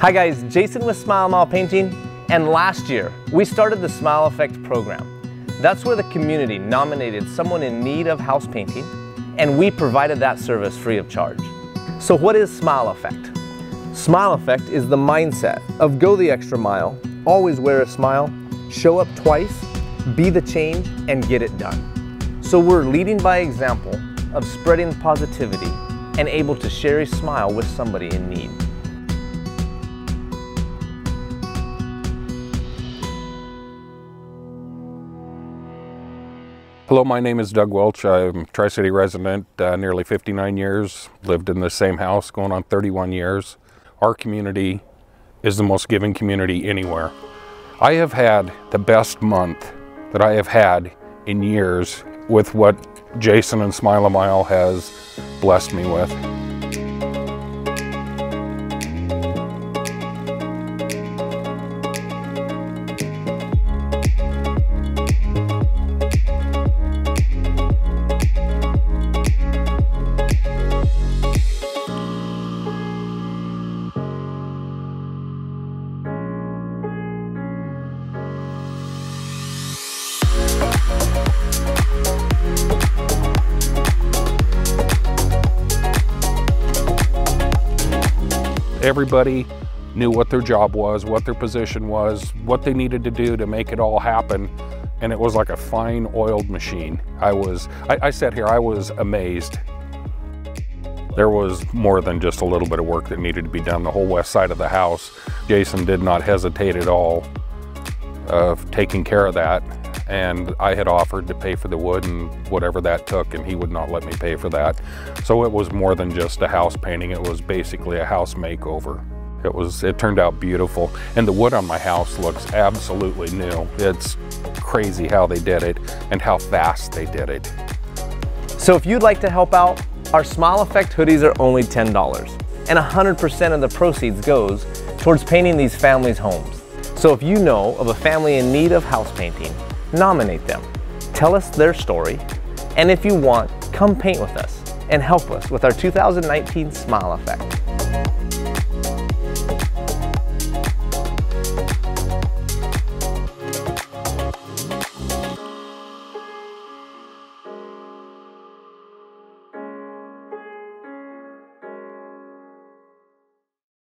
Hi guys, Jason with Smile Mile Painting, and last year we started the Smile Affect program. That's where the community nominated someone in need of house painting, and we provided that service free of charge. So what is Smile Affect? Smile Affect is the mindset of go the extra mile, always wear a smile, show up twice, be the change, and get it done. So we're leading by example of spreading positivity and able to share a smile with somebody in need. Hello, my name is Doug Welch. I'm Tri-City resident, uh, nearly 59 years, lived in the same house going on 31 years. Our community is the most giving community anywhere. I have had the best month that I have had in years with what Jason and Smile a Mile has blessed me with. Everybody knew what their job was, what their position was, what they needed to do to make it all happen. And it was like a fine oiled machine. I was, I, I sat here, I was amazed. There was more than just a little bit of work that needed to be done. The whole west side of the house, Jason did not hesitate at all of taking care of that. And I had offered to pay for the wood and whatever that took, and he would not let me pay for that. So it was more than just a house painting. It was basically a house makeover. It was, it turned out beautiful. And the wood on my house looks absolutely new. It's crazy how they did it and how fast they did it. So if you'd like to help out, our Smile Affect hoodies are only $10 and 100% of the proceeds goes towards painting these families' homes. So if you know of a family in need of house painting, nominate them. Tell us their story, and if you want, come paint with us and help us with our 2019 Smile Affect.